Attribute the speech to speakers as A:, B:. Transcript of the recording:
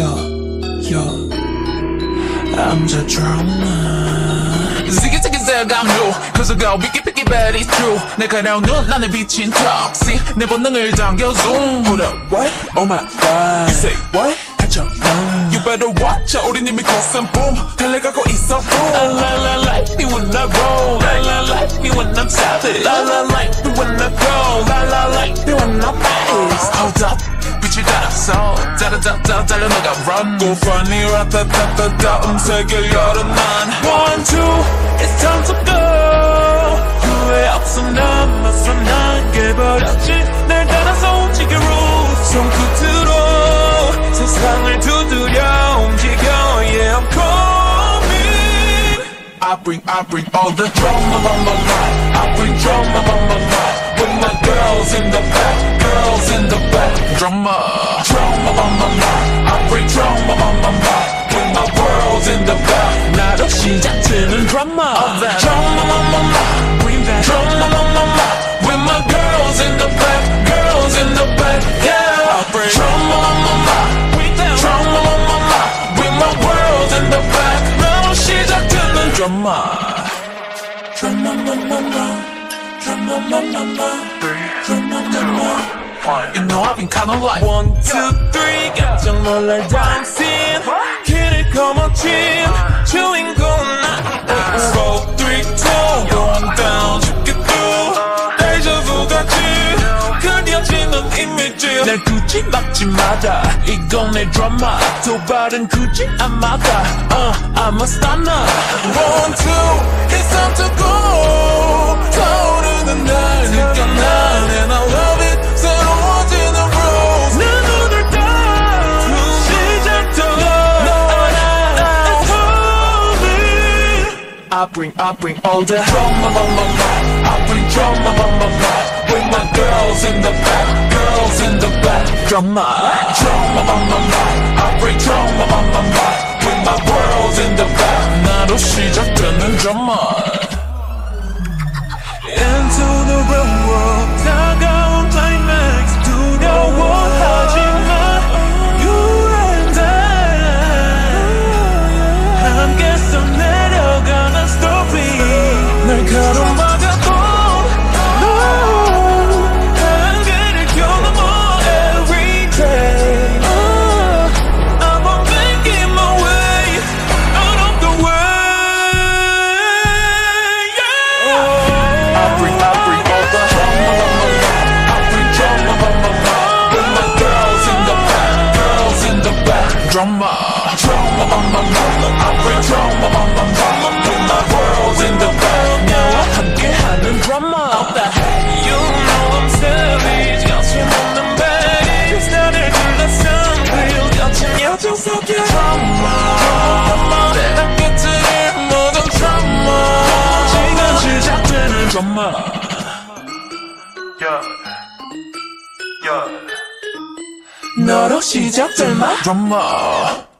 A: yo, yo. I'm the drama.
B: Ziggy ziggy zag I'm new Cause I go picky picky bad it's true 내가 나온 눈 나는 비친 턱시 내 본능을 당겨 zoom Hold up what?
A: Oh my god.
B: You say what?
A: 갇혀.
B: You better watch out 우린 이미 crossing boom 달려가고 있어 boom La la la like me when I roll La la like me when I'm savage La la like me when I 따라서 짜라짜짜 달려나가 run Go funny 라따따따따 음색을 열어 난 One two it's time to go 후회 없어 남았어 난 깨버렸지 날 따라서 움직여 rules 손끝으로 세상을 두드려 움직여 Yeah I'm coming I bring I bring all the drama on my life I bring drama on my life With my girls in the back Girls in the back Drama Drama on my life I bring drama on my life With my worlds in the back 나로 시작되는 drama Drama on my life Bring that drama on my life With my girls in the back Girls in the back Yeah I bring drama on my life Drama on my life With my world in the back 나로 시작되는 drama Drama on my life Drama on my life Drama on my life You know I've been kinda like One, two, three 깜짝 놀랄 dancing 길을 거머쥔 주인공은 나 Four, three, two Going down 죽겠고 데자vu 같이 그려지는 이미지 날 굳이 막지 마라 이건 내 드라마 도발은 굳이 안 막아 uh, I'm a stunner One, two It's time to go I bring, I bring all the drama on my life. I bring drama on my life. With my girls in the back, girls in the back. Drama, drama on my life. I bring drama on my life. With my worlds in the back. 나로 시작되는 drama. Drama Drama on my life I bring drama on my life With my worlds in the back 나와 함께하는 drama You know I'm savage 거침없는 bass 나를 둘러싼 real 거친 여정 속에 drama 내가 깨뜨릴 모든 drama 지금 시작되는 drama 너로 시작될 마 드라마.